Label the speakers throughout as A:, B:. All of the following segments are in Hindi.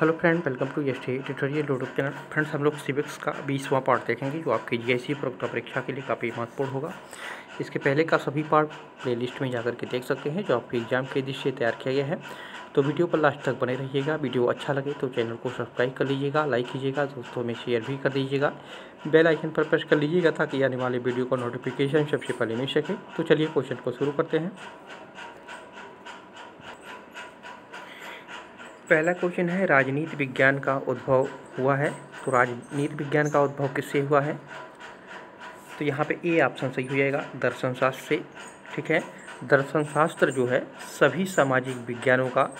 A: Hello friend welcome to S T tutorial YouTube channel. Friends, हम लोग सिविक्स का बीसवां पार्ट देखेंगे, जो आपकी जी आई परीक्षा के लिए काफ़ी महत्वपूर्ण होगा। इसके पहले का सभी पार्ट प्लेलिस्ट में जाकर के देख सकते हैं, जो आपके एग्ज़ाम के दृष्टि तैयार किया गया है। तो वीडियो पर लास्ट तक बने रहिएगा, वीडियो अच्छा लगे तो चैनल को सब्सक्राइब कर लीजिएगा, लाइक कीजिएगा, दोस्तों में शेयर भी कर दीजिएगा। बेल आइकन पर प्रेस कर लीजिएगा, ताकि आने वाले वीडियो का नोटिफिकेशन सबसे पहले मिल सके। तो चलिए क्वेश्चन को शुरू करते हैं। पहला क्वेश्चन है, राजनीति विज्ञान का उद्भव हुआ है। तो राजनीति विज्ञान का उद्भव किससे हुआ है? तो यहाँ पे ए ऑप्शन सही हो जाएगा, दर्शन शास्त्र से, ठीक है? दर्शन शास्त्र जो है, सभी सामाजिक विज्ञानों का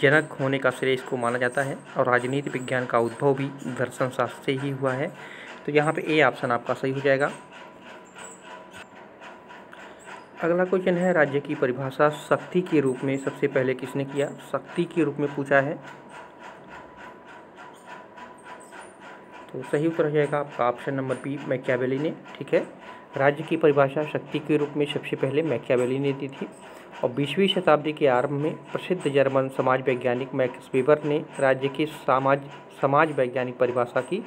A: जनक होने का श्रेय इसको माना जाता है, और राजनीति विज्ञान का उद्भव भी दर्शन शास्त्र से ही हुआ है। तो यहाँ पे ए ऑप्शन आपका सही हो जाएगा। अगला क्वेश्चन है राज्य की परिभाषा शक्ति के रूप में। सबसे पहले किसने किया? शक्ति के रूप में पूछा है। तो सही उत्तर हो जाएगा आपका ऑप्शन नंबर बी मैक्यावेली ने, ठीक है? राज्य की परिभाषा शक्ति के रूप में सबसे पहले मैक्यावेली ने दी थी। और बीसवीं शताब्दी के आरंभ में प्रसिद्ध जर्मन समाज वैज्ञानिक मैक्स वेबर ने राज्य की समाज समाज वैज्ञानिक परिभाषा की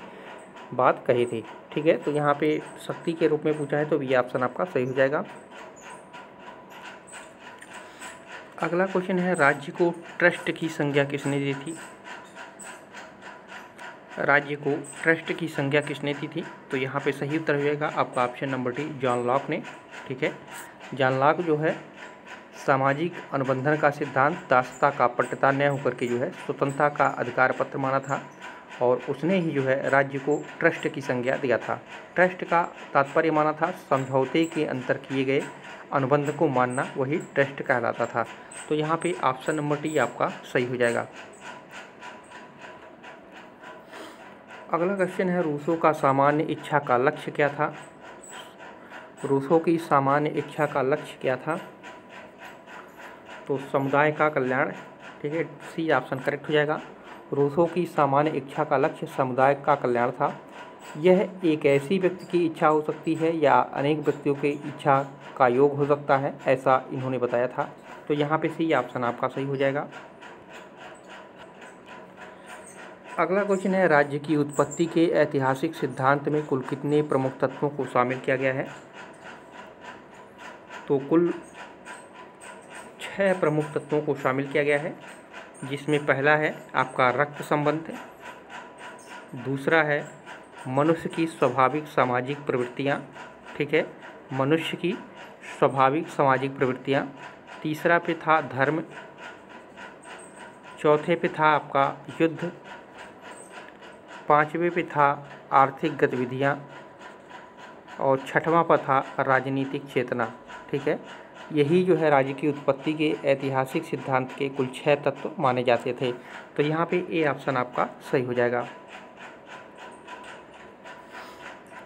A: बात कही थी, ठीक है? तो यहाँ पे शक्ति के रूप में पूछा है तो ये ऑप्शन आपका सही हो जाएगा। अगला क्वेश्चन है, राज्य को ट्रस्ट की संज्ञा किसने दी थी? राज्य को ट्रस्ट की संज्ञा किसने दी थी? तो यहाँ पे सही उत्तर हो जाएगा आपका option number D John Locke ने, ठीक है? जॉन लॉक जो है, सामाजिक अनुबंधन का सिद्धांत, दासता का पट्टता न्याय होकर के जो है, स्वतंत्रता का अधिकार पत्र माना था। और उसने ही जो है राज्य को ट्रस्ट की संज्ञा दिया था। ट्रस्ट का तात्पर्य माना था, समझौते के अंतर किए गए अनुबंध को मानना वही ट्रस्ट कहलाता था। तो यहाँ पे ऑप्शन नंबर डी आपका सही हो जाएगा। अगला क्वेश्चन है, रूसों का सामान्य इच्छा का लक्ष्य क्या था? रूसों की सामान्य इच्छा का लक्ष्य क्या था? तो समुदाय का कल्याण, ठीक है, सी ऑप्शन करेक्ट हो जाएगा। रूसों की सामान्य इच्छा का लक्ष्य समुदाय का कल्याण था। यह एक ऐसी व्यक्ति की इच्छा हो सकती है या अनेक व्यक्तियों की इच्छा का योग हो सकता है, ऐसा इन्होंने बताया था। तो यहाँ पे सी ऑप्शन आपका सही हो जाएगा। अगला क्वेश्चन है, राज्य की उत्पत्ति के ऐतिहासिक सिद्धांत में कुल कितने प्रमुख तत्वों को शामिल किया गया है? तो कुल छह प्रमुख तत्वों को शामिल किया गया है। जिसमें पहला है आपका रक्त संबंध, दूसरा है मनुष्य की स्वाभाविक सामाजिक प्रवृत्तियाँ, ठीक है, मनुष्य की स्वाभाविक सामाजिक प्रवृत्तियाँ। तीसरा पे था धर्म, चौथे पे था आपका युद्ध, पाँचवें पे था आर्थिक गतिविधियाँ, और छठवां पर था राजनीतिक चेतना, ठीक है। यही जो है राज्य की उत्पत्ति के ऐतिहासिक सिद्धांत के कुल छः तत्व माने जाते थे। तो यहाँ पे ए ऑप्शन आपका सही हो जाएगा।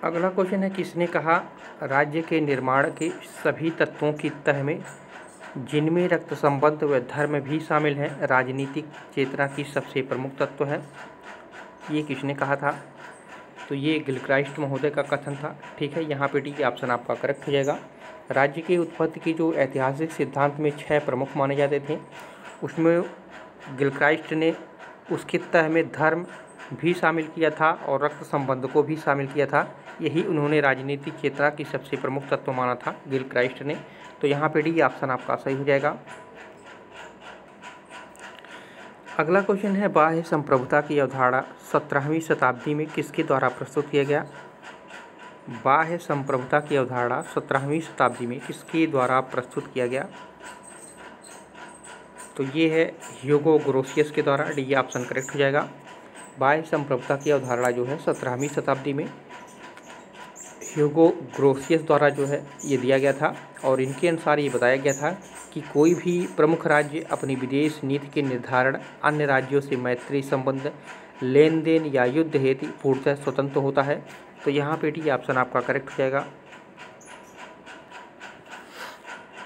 A: अगला क्वेश्चन है, किसने कहा राज्य के निर्माण के सभी तत्वों की तह में जिनमें रक्त संबंध व धर्म भी शामिल हैं, राजनीतिक चेतना की सबसे प्रमुख तत्व है। ये किसने कहा था? तो ये गिलक्राइस्ट महोदय का कथन था। ठीक है, यहाँ पे डी ऑप्शन आपका करेक्ट हो जाएगा। राज्य की उत्पत्ति की जो ऐतिहासिक सिद्धांत में छह प्रमुख माने जाते थे, उसमें गिलक्राइस्ट ने उसके तह में धर्म भी शामिल किया था और रक्त संबंध को भी शामिल किया था। यही उन्होंने राजनीतिक चेतना की सबसे प्रमुख तत्व माना था गिल क्राइस्ट ने। तो यहाँ पे डी ऑप्शन आपका सही हो जाएगा। अगला क्वेश्चन है, बाह्य संप्रभुता की अवधारणा सत्रहवीं शताब्दी में किसके द्वारा प्रस्तुत किया गया? बाह्य संप्रभुता की अवधारणा सत्रहवीं शताब्दी में किसके द्वारा प्रस्तुत किया गया? तो ये है ह्यूगो ग्रोसियस के द्वारा डी ऑप्शन करेक्ट हो जाएगा। बाह्य संप्रभुता की अवधारणा जो है सत्रहवीं शताब्दी में ह्यूगो ग्रोसियस द्वारा जो है ये दिया गया था और इनके अनुसार ये बताया गया था कि कोई भी प्रमुख राज्य अपनी विदेश नीति के निर्धारण, अन्य राज्यों से मैत्री संबंध, लेन देन या युद्ध हेतु पूर्णतः स्वतंत्र होता है। तो यहाँ पे टी ऑप्शन आपका करेक्ट हो जाएगा।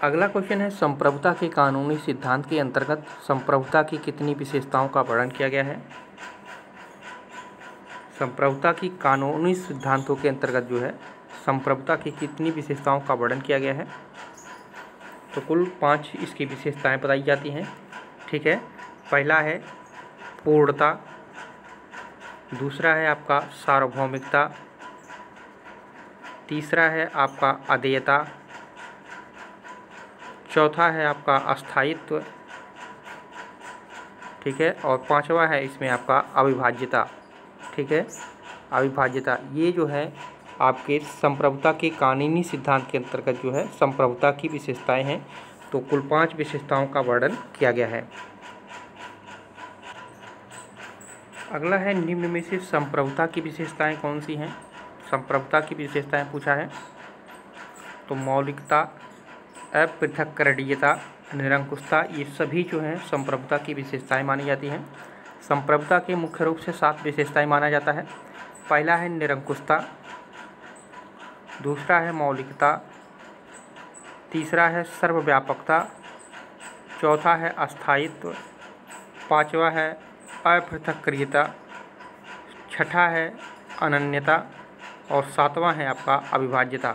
A: अगला क्वेश्चन है, संप्रभुता के कानूनी सिद्धांत के अंतर्गत संप्रभुता की कितनी विशेषताओं का वर्णन किया गया है? संप्रभुता की कानूनी सिद्धांतों के अंतर्गत जो है, संप्रभुता की कितनी विशेषताओं का वर्णन किया गया है? तो कुल पाँच इसकी विशेषताएँ बताई जाती हैं। ठीक है, पहला है पूर्णता, दूसरा है आपका सार्वभौमिकता तीसरा है आपका अधेयता। चौथा है आपका अस्थायित्व। ठीक है, और पांचवा है इसमें आपका अविभाज्यता। ठीक है, अविभाज्यता, ये जो है आपके संप्रभुता के कानूनी सिद्धांत के अंतर्गत जो है संप्रभुता की विशेषताएँ हैं तो कुल पाँच विशेषताओं का वर्णन किया गया है। अगला है निम्न में से संप्रभुता की विशेषताएँ कौन सी हैं? संप्रभुता की विशेषताएँ पूछा है। तो मौलिकता अपृथकरणीयता निरंकुशता, ये सभी जो हैं संप्रभुता की विशेषताएँ मानी जाती हैं। संप्रभुता के मुख्य रूप से सात विशेषताएँ माना जाता है। पहला है निरंकुशता, दूसरा है मौलिकता, तीसरा है सर्वव्यापकता, चौथा है अस्थायित्व, पांचवा है अपृथक्रियता छठा है अनन्यता और सातवां है आपका अविभाज्यता।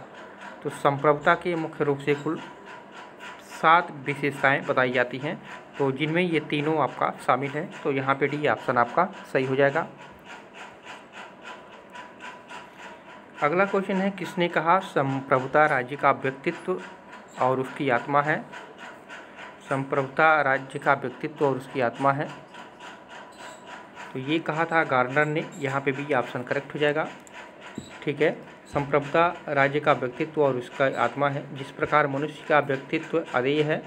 A: तो संप्रभुता के मुख्य रूप से कुल सात विशेषताएँ बताई जाती हैं। तो जिनमें ये तीनों आपका शामिल है तो यहाँ पे डी ऑप्शन आपका सही हो जाएगा। अगला क्वेश्चन है, किसने कहा संप्रभुता राज्य का व्यक्तित्व और उसकी आत्मा है? संप्रभुता राज्य का व्यक्तित्व और उसकी आत्मा है। तो ये कहा था गार्डनर ने, यहाँ पे भी ऑप्शन करेक्ट हो जाएगा। ठीक है संप्रभुता राज्य का व्यक्तित्व और उसका आत्मा है। जिस प्रकार मनुष्य का व्यक्तित्व अदेय है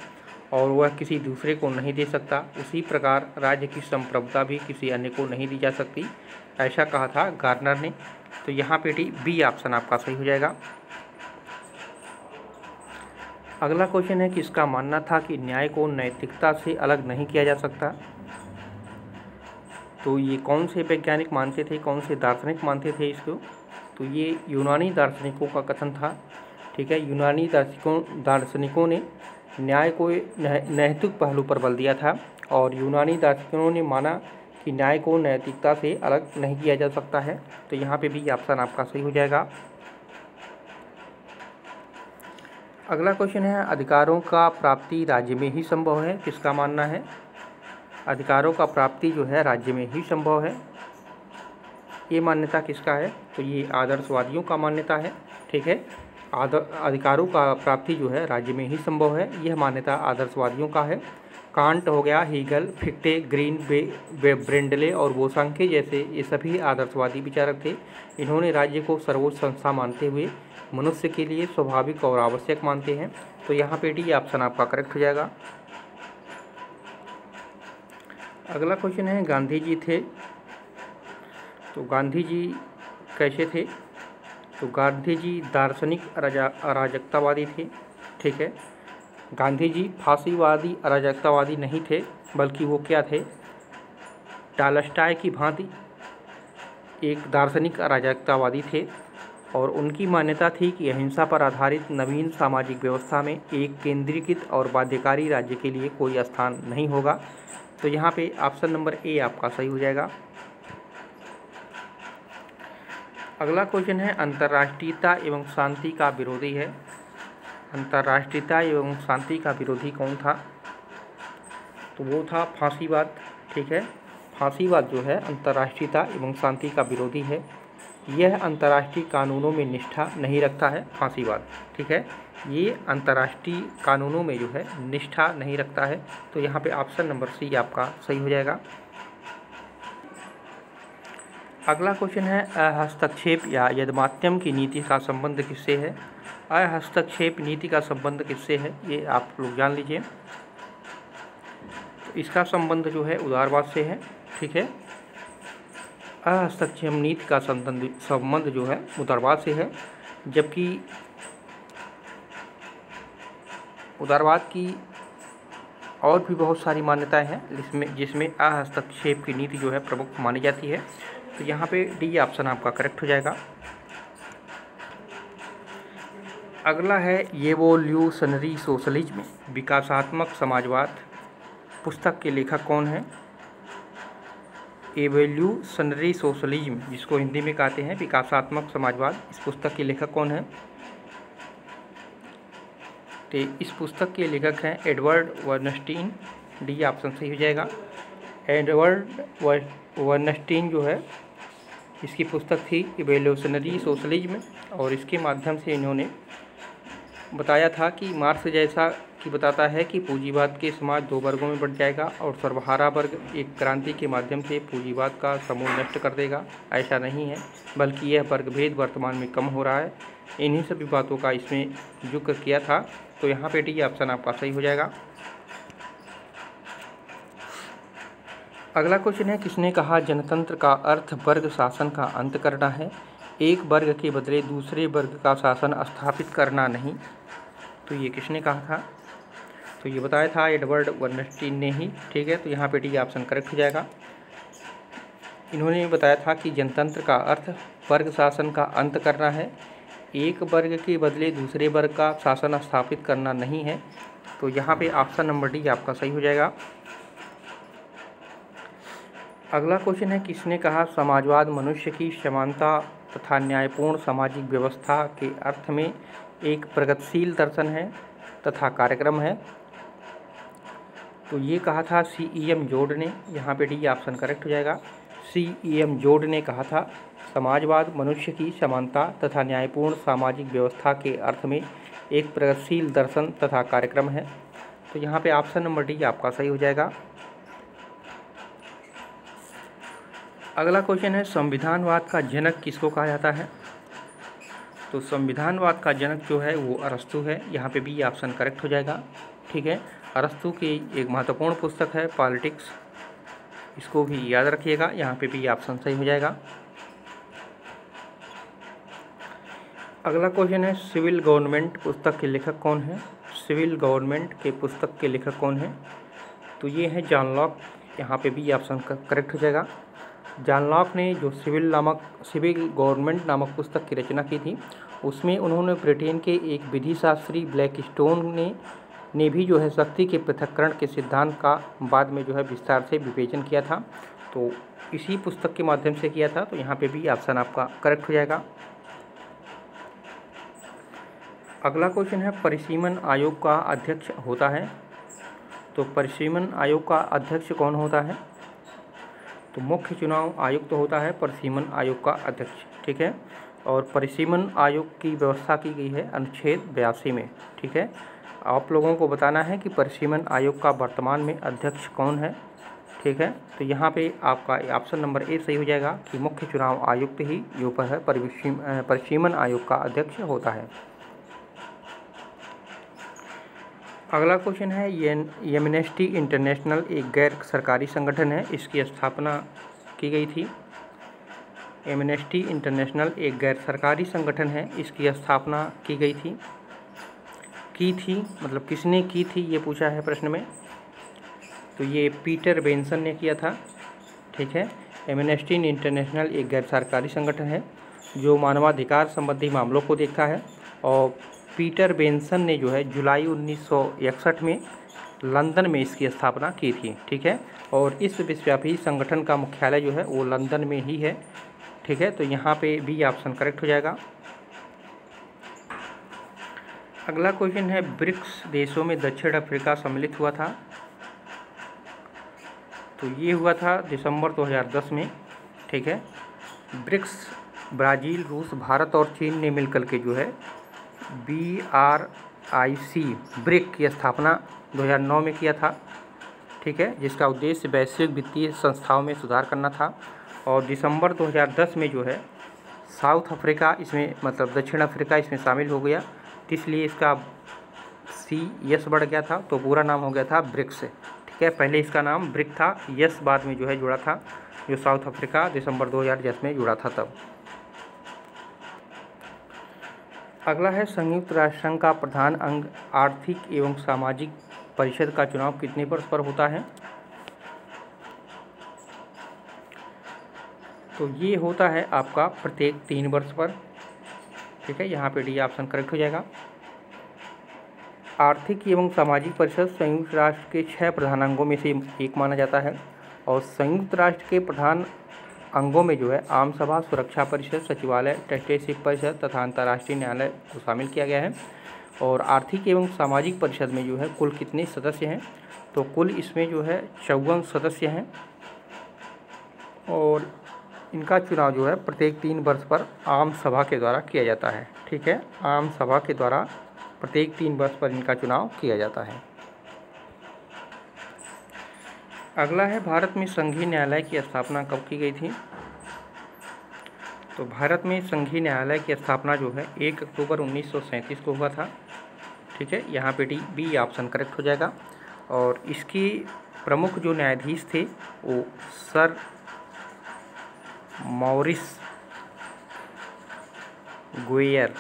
A: और वह किसी दूसरे को नहीं दे सकता, उसी प्रकार राज्य की संप्रभुता भी किसी अन्य को नहीं दी जा सकती, ऐसा कहा था गार्डनर ने। तो यहाँ पे डी बी ऑप्शन आपका सही हो जाएगा। अगला क्वेश्चन है कि इसका मानना था कि न्याय को नैतिकता से अलग नहीं किया जा सकता। तो ये कौन से वैज्ञानिक मानते थे, कौन से दार्शनिक मानते थे इसको? तो ये यूनानी दार्शनिकों का कथन था, ठीक है? यूनानी दार्शनिकों दार्शनिकों ने न्याय को नैतिक पहलू पर बल दिया था और यूनानी दार्शनिकों ने माना कि न्याय को नैतिकता से अलग नहीं किया जा सकता है। तो यहाँ पे भी ऑप्शन आपका सही हो जाएगा। अगला क्वेश्चन है, अधिकारों का प्राप्ति राज्य में ही संभव है, किसका मानना है? अधिकारों का प्राप्ति जो है, राज्य में ही संभव है। ये मान्यता किसका है? तो ये आदर्शवादियों का मान्यता है ठीक है? आदर अधिकारों का प्राप्ति जो है राज्य में ही संभव है। यह मान्यता आदर्शवादियों का है। कांट हो गया हीगल फिक्टे ग्रीन बे, बे ब्रेंडले और बोसांके जैसे ये सभी आदर्शवादी विचारक थे। इन्होंने राज्य को सर्वोच्च संस्था मानते हुए मनुष्य के लिए स्वाभाविक और आवश्यक मानते हैं। तो यहाँ पे डी ऑप्शन आपका करेक्ट हो जाएगा। अगला क्वेश्चन है गांधी जी थे तो गांधी जी कैसे थे? तो गांधी जी दार्शनिक अराजा, अराजकतावादी थे, ठीक है? गांधी जी फांसीवादी, अराजकतावादी नहीं थे, बल्कि वो क्या थे? टालस्टाय की भांति एक दार्शनिक अराजकतावादी थे और उनकी मान्यता थी कि अहिंसा पर आधारित नवीन सामाजिक व्यवस्था में एक केंद्रीकृत और बाध्यकारी राज्य के लिए कोई स्थान नहीं होगा। तो यहाँ पे ऑप्शन नंबर ए आपका सही हो जाएगा। अगला क्वेश्चन है, अंतर्राष्ट्रीयता एवं शांति का विरोधी है। अंतर्राष्ट्रीयता एवं शांति का विरोधी कौन था? तो वो था फांसीवाद, ठीक है? फांसीवाद जो है, अंतर्राष्ट्रीयता एवं शांति का विरोधी है। यह अंतर्राष्ट्रीय कानूनों में निष्ठा नहीं रखता है, फांसीवाद, ठीक है? ये अंतर्राष्ट्रीय कानूनों में जो है, निष्ठा नहीं रखता है। तो यहाँ पे ऑप्शन नंबर सी आपका सही हो जाएगा। अगला क्वेश्चन है अहस्तक्षेप या यदमात्यम की नीति का संबंध किससे है? अहस्तक्षेप नीति का संबंध किससे है? ये आप लोग जान लीजिए। तो इसका संबंध जो है, उदारवाद से है, ठीक है? अहस्तक्षेप नीति का संबंध संबंध जो है, उदारवाद से है, जबकि उदारवाद की और भी बहुत सारी मान्यताएँ हैं, जिसमें जिसमें अहस्तक्षेप की नीति जो है, प्रमुख मानी जाती है। तो यहाँ पे डी ऑप्शन आपका करेक्ट हो जाएगा। अगला है ये वो ल्यूसनरी सोशलिज्म विकासात्मक समाजवाद पुस्तक के लेखक कौन है? एवोल्यूशनरी सोशलिज्म जिसको हिंदी में कहते हैं विकासात्मक समाजवाद, इस पुस्तक के लेखक कौन है? तो इस पुस्तक के लेखक हैं एडवर्ड वर्नस्टीन डी ऑप्शन सही हो जाएगा। एडवर्ड वर्नस्टीन जो है इसकी पुस्तक थी इवेल्यूशनरी सोशलिज्म और इसके माध्यम से इन्होंने बताया था कि मार्क्स जैसा कि बताता है कि पूंजीवाद के समाज दो वर्गों में बढ़ जाएगा और सर्वहारा वर्ग एक क्रांति के माध्यम से पूंजीवाद का समूह नष्ट कर देगा। ऐसा नहीं है, बल्कि यह वर्ग भेद वर्तमान में कम हो रहा है। इन्हीं सभी बातों का इसमें ज़िक्र किया था। तो यहाँ पे डी, ऑप्शन आपका सही हो जाएगा। अगला क्वेश्चन है, किसने कहा जनतंत्र का अर्थ वर्ग शासन का अंत करना है? एक वर्ग के बदले दूसरे वर्ग का शासन स्थापित करना नहीं। तो ये किसने कहा था? तो ये बताया था एडवर्ड वर्नस्टीन ने ही, ठीक है? तो यहाँ पे डी ऑप्शन करेक्ट हो जाएगा। इन्होंने बताया था कि जनतंत्र का अर्थ वर्ग शासन का अंत करना है। एक वर्ग के बदले दूसरे वर्ग का शासन स्थापित करना नहीं है। तो यहाँ पे ऑप्शन नंबर डी आपका सही हो जाएगा। अगला क्वेश्चन है, किसने कहा समाजवाद मनुष्य की समानता तथा न्यायपूर्ण सामाजिक व्यवस्था के अर्थ में एक प्रगतिशील दर्शन है तथा कार्यक्रम है? तो ये कहा था सी ई एम जोड ने। यहाँ पे डी ऑप्शन करेक्ट हो जाएगा। सी ई एम जोड ने कहा था, समाजवाद मनुष्य की समानता तथा न्यायपूर्ण सामाजिक व्यवस्था के अर्थ में एक प्रगतिशील दर्शन तथा कार्यक्रम है। तो यहाँ पे ऑप्शन नंबर डी आपका सही हो जाएगा। अगला क्वेश्चन है, संविधानवाद का जनक किसको कहा जाता है? तो संविधानवाद का जनक जो है, वो अरस्तु है। यहाँ पे बी ऑप्शन करेक्ट हो जाएगा। ठीक है? अरस्तु की एक महत्वपूर्ण पुस्तक है पॉलिटिक्स इसको भी याद रखिएगा। यहाँ पे बी ऑप्शन सही हो जाएगा। अगला क्वेश्चन है सिविल गवर्नमेंट पुस्तक के लेखक कौन है? सिविल गवर्नमेंट के पुस्तक के लेखक कौन है? तो ये है जॉन लॉक यहाँ पे भी ऑप्शन करेक्ट हो जाएगा। जॉन लॉक ने जो सिविल नामक, सिविल गवर्नमेंट नामक पुस्तक की रचना की थी, उसमें उन्होंने ब्रिटेन के एक विधि शास्त्री ब्लैक स्टोन ने ने भी जो है शक्ति के पृथककरण के सिद्धांत का बाद में जो है विस्तार से विवेचन किया था। तो इसी पुस्तक के माध्यम से किया था तो यहाँ पे भी ऑप्शन आपका करेक्ट हो जाएगा। अगला क्वेश्चन है, परिसीमन आयोग का अध्यक्ष होता है। तो परिसीमन आयोग का अध्यक्ष कौन होता है? तो मुख्य चुनाव आयुक्त तो होता है परिसीमन आयोग का अध्यक्ष, ठीक है? और परिसीमन आयोग की व्यवस्था की गई है अनुच्छेद बयासी में, ठीक है? आप लोगों को बताना है कि परिसीमन आयोग का वर्तमान में अध्यक्ष कौन है, ठीक है? तो यहाँ पे आपका ऑप्शन नंबर ए सही हो जाएगा कि मुख्य चुनाव आयुक्त ही, जो पर है परिसीमन आयोग का अध्यक्ष होता है। अगला क्वेश्चन है यमनेस्टी इंटरनेशनल एक गैर सरकारी संगठन है, इसकी स्थापना की गई थी। एमनेस्टी इंटरनेशनल एक गैर सरकारी संगठन है, इसकी स्थापना की गई थी। की थी मतलब किसने की थी, ये पूछा है प्रश्न में। तो ये पीटर बेंसन ने किया था, ठीक है। एमनेस्टी इंटरनेशनल एक गैर सरकारी संगठन है, जो मानवाधिकार संबंधी मामलों को देखता है और पीटर बेंसन ने जो है जुलाई 1961 में लंदन में इसकी स्थापना की थी, ठीक है? और इस विश्वव्यापी संगठन का मुख्यालय जो है वो लंदन में ही है, ठीक है? तो यहाँ पे बी ऑप्शन करेक्ट हो जाएगा। अगला क्वेश्चन है, ब्रिक्स देशों में दक्षिण अफ्रीका सम्मिलित हुआ था। तो ये हुआ था दिसंबर 2010 में, ठीक है? ब्रिक्स, ब्राज़ील, रूस, भारत और चीन ने मिलकर के जो है B R I C BRIC की स्थापना 2009 में किया था, ठीक है? जिसका उद्देश्य वैश्विक वित्तीय संस्थाओं में सुधार करना था। और दिसंबर 2010 में जो है, साउथ अफ्रीका इसमें मतलब दक्षिण अफ्रीका इसमें शामिल हो गया। इसलिए इसका सी यस बढ़ गया था तो पूरा नाम हो गया था ब्रिक्स ठीक है? पहले इसका नाम ब्रिक था, यस बाद में जो है जुड़ा था, जो साउथ अफ्रीका दिसंबर 2010 में जुड़ा था तब। अगला है संयुक्त राष्ट्र संघ का प्रधान अंग, आर्थिक एवं सामाजिक परिषद का चुनाव कितने वर्ष पर होता है? तो ये होता है आपका प्रत्येक तीन वर्ष पर। ठीक है, यहाँ पे डी ऑप्शन करेक्ट हो जाएगा। आर्थिक एवं सामाजिक परिषद संयुक्त राष्ट्र के छह प्रधान अंगों में से एक माना जाता है और संयुक्त राष्ट्र के प्रधान अंगों में जो है आम सभा, सुरक्षा परिषद, सचिवालय ट्रस्टीशिप परिषद तथा अंतर्राष्ट्रीय न्यायालय को शामिल किया गया है। और आर्थिक एवं सामाजिक परिषद में जो है कुल कितने सदस्य हैं? तो कुल इसमें जो है चौवन सदस्य हैं। और इनका चुनाव जो है प्रत्येक तीन वर्ष पर आम सभा के द्वारा किया जाता है। ठीक है? आम सभा के द्वारा प्रत्येक तीन वर्ष पर इनका चुनाव किया जाता है। अगला है, भारत में संघीय न्यायालय की स्थापना कब की गई थी? तो भारत में संघीय न्यायालय की स्थापना जो है, एक अक्टूबर उन्नीस सौ सैंतीस को हुआ था। ठीक है, यहाँ पे डी, बी ऑप्शन करेक्ट हो जाएगा। और इसकी प्रमुख जो न्यायाधीश थे, वो सर मॉरिस गुयर।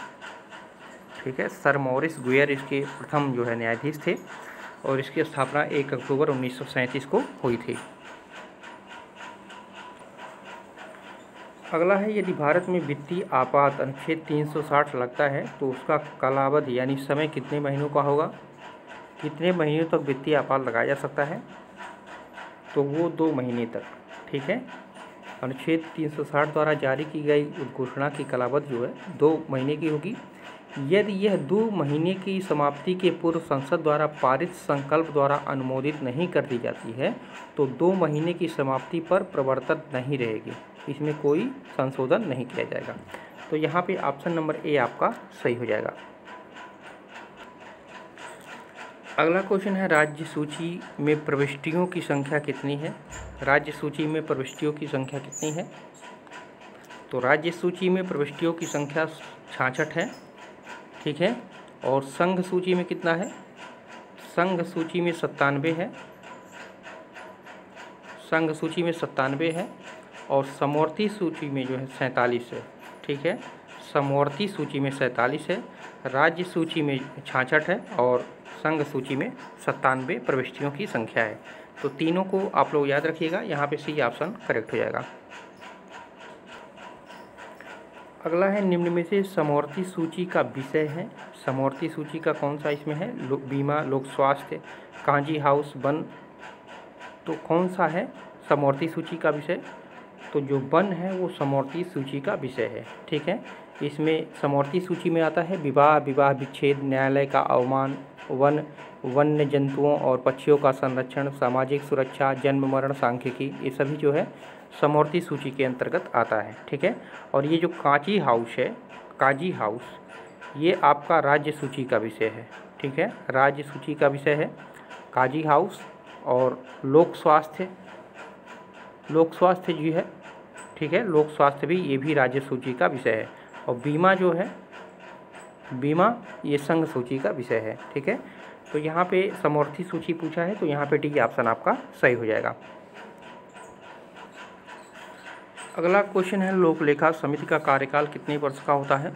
A: ठीक है, सर मॉरिस गुयर इसके प्रथम जो है न्यायाधीश थे। और इसकी स्थापना एक अक्टूबर उन्नीस सौ सैंतीस को हुई थी। अगला है, यदि भारत में वित्तीय आपात अनुच्छेद 360 लगता है तो उसका कालावधि यानी समय कितने महीनों का होगा? कितने महीनों तक वित्तीय आपात लगाया जा सकता है? तो वो दो महीने तक, ठीक है? अनुच्छेद 360 द्वारा जारी की गई घोषणा की कलावध जो है, दो महीने की होगी। यदि यह दो महीने की समाप्ति के पूर्व संसद द्वारा पारित संकल्प द्वारा अनुमोदित नहीं कर दी जाती है तो दो महीने की समाप्ति पर प्रवर्तन नहीं रहेगी। इसमें कोई संशोधन नहीं किया जाएगा। तो यहाँ पे ऑप्शन नंबर ए आपका सही हो जाएगा। अगला क्वेश्चन है राज्य सूची में प्रविष्टियों की संख्या कितनी है? राज्य सूची में प्रविष्टियों की संख्या कितनी है? तो राज्य सूची में प्रविष्टियों की संख्या छाछठ है, ठीक है? और संघ सूची में कितना है? संघ सूची में सत्तानवे है। संघ सूची में सत्तानवे है और समवर्ती सूची में जो है सैंतालीस है, ठीक है? समवर्ती सूची में सैंतालीस है। राज्य सूची में छाछठ है और संघ सूची में सत्तानवे प्रविष्टियों की संख्या है। तो तीनों को आप लोग याद रखिएगा यहाँ पे सी ऑप्शन करेक्ट हो जाएगा। अगला है निम्न में से समवर्ती सूची का विषय है। समवर्ती सूची का कौन सा इसमें है? लो, बीमा लोक स्वास्थ्य कांजी हाउस वन। तो कौन सा है समवर्ती सूची का विषय? तो जो वन है वो समवर्ती सूची का विषय है ठीक है? इसमें समवर्ती सूची में आता है विवाह विवाह विच्छेद न्यायालय का अवमान वन वन्य जंतुओं और पक्षियों का संरक्षण, सामाजिक सुरक्षा, जन्म, मरण, सांख्यिकी, ये सभी जो है समवर्ती सूची के अंतर्गत आता है, ठीक है? और ये जो कांची हाउस है, काजी हाउस, ये आपका राज्य सूची का विषय है, ठीक है? राज्य सूची का विषय है काजी हाउस और लोक स्वास्थ्य लोक स्वास्थ्य जी है, ठीक है? लोक स्वास्थ्य भी ये भी राज्य सूची का विषय है। और बीमा जो है बीमा, ये संघ सूची का विषय है, ठीक है? तो यहाँ पे समर्थी सूची पूछा है तो यहाँ पे डी ऑप्शन आपका सही हो जाएगा। अगला क्वेश्चन है लोक लेखा समिति का कार्यकाल कितने वर्ष का होता है?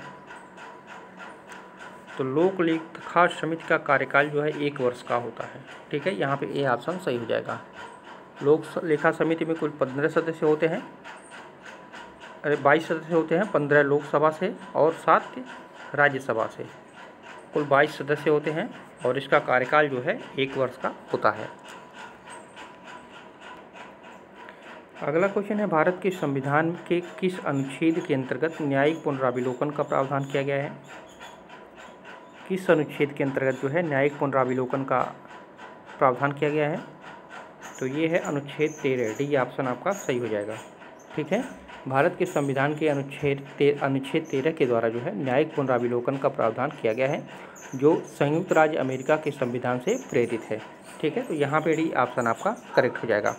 A: तो लोक लेखा समिति का कार्यकाल जो है, एक वर्ष का होता है, ठीक है? यहाँ पे ए ऑप्शन सही हो जाएगा। लोक लेखा समिति में कुल पंद्रह सदस्य होते हैं, अरे बाईस सदस्य होते हैं, पंद्रह लोकसभा से और सात राज्यसभा से। कुल बाईस सदस्य होते हैं और इसका कार्यकाल जो है, एक वर्ष का होता है। अगला क्वेश्चन है, भारत के संविधान के किस अनुच्छेद के अंतर्गत न्यायिक पुनराविलोकन का प्रावधान किया गया है? किस अनुच्छेद के अंतर्गत जो है, न्यायिक पुनराविलोकन का प्रावधान किया गया है? तो ये है अनुच्छेद तेरह डी ऑप्शन आपका सही हो जाएगा। ठीक है? भारत के संविधान के अनुच्छेद ते, अनुच्छेद तेरह के द्वारा जो है न्यायिक पुनराविलोकन का प्रावधान किया गया है जो संयुक्त राज्य अमेरिका के संविधान से प्रेरित है। ठीक है तो यहाँ पे भी ऑप्शन आपका करेक्ट हो जाएगा।